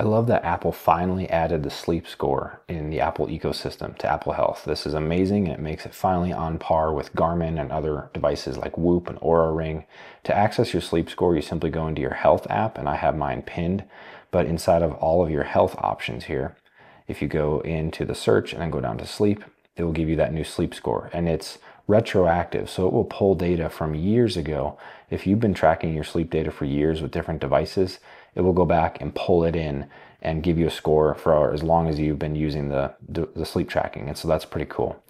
I love that Apple finally added the sleep score in the Apple ecosystem to Apple Health. This is amazing and it makes it finally on par with Garmin and other devices like Whoop and Oura Ring. To access your sleep score, you simply go into your health app and I have mine pinned. But inside of all of your health options here, if you go into the search and then go down to sleep, it will give you that new sleep score. And it's retroactive, so it will pull data from years ago. If you've been tracking your sleep data for years with different devices, it will go back and pull it in and give you a score for as long as you've been using the, the sleep tracking. And so that's pretty cool.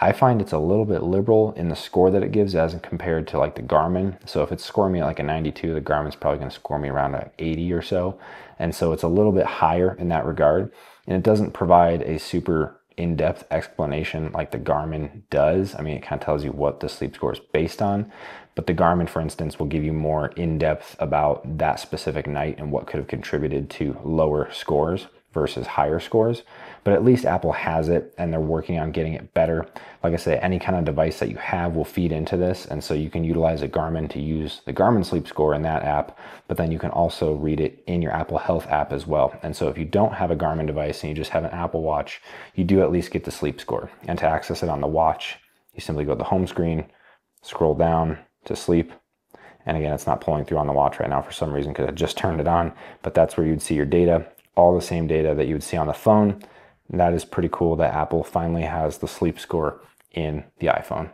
I find it's a little bit liberal in the score that it gives as compared to like the Garmin. So if it's scoring me like a 92, the Garmin's probably going to score me around an 80 or so. And so it's a little bit higher in that regard. And it doesn't provide a super in-depth explanation like the Garmin does. I mean, it kind of tells you what the sleep score is based on, but the Garmin, for instance, will give you more in-depth about that specific night and what could have contributed to lower scores versus higher scores. But at least Apple has it and they're working on getting it better. Like I say, any kind of device that you have will feed into this. And so you can utilize a Garmin to use the Garmin sleep score in that app, but then you can also read it in your Apple Health app as well. And so if you don't have a Garmin device and you just have an Apple Watch, you do at least get the sleep score. And to access it on the watch, you simply go to the home screen, scroll down to sleep, and again, it's not pulling through on the watch right now for some reason because I just turned it on, but that's where you'd see your data all the same data that you would see on the phone. That is pretty cool that Apple finally has the sleep score in the iPhone.